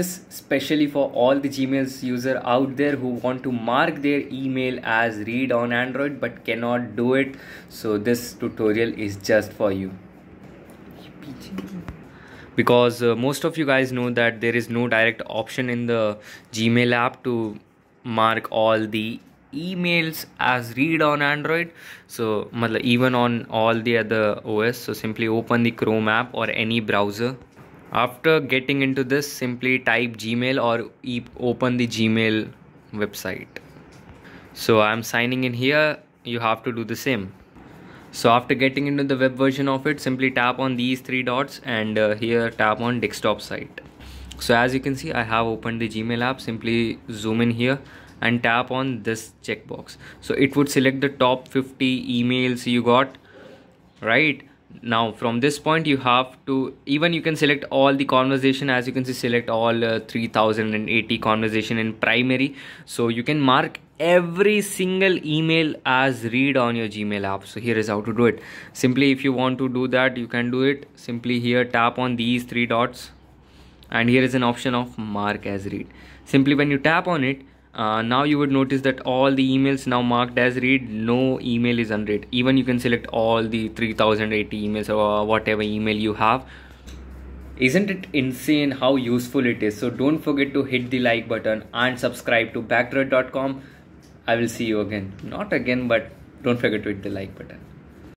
especially for all the gmails user out there who want to mark their email as read on android but cannot do it. So this tutorial is just for you. Because uh, most of you guys know that there is no direct option in the gmail app to mark all the emails as read on android. So even on all the other os so simply open the chrome app or any browser after getting into this simply type gmail or open the gmail website. So i'm signing in here. You have to do the same. So after getting into the web version of it simply tap on these three dots and uh, here tap on desktop site. So as you can see i have opened the gmail app. Simply zoom in here and tap on this checkbox. So it would select the top 50 emails you got right now from this point you have to even you can select all the conversation as you can see select all uh, 3080 conversation in primary. So you can mark every single email as read on your gmail app. So here is how to do it. Simply if you want to do that you can do it. Simply here tap on these three dots. And here is an option of mark as read. Simply when you tap on it uh, now you would notice that all the emails now marked as read. No email is unread. Even you can select all the 3080 emails or whatever email you have. Isn't it insane how useful it is? So don't forget to hit the like button and subscribe to backdroid.com i will see you again. Not again but don't forget to hit the like button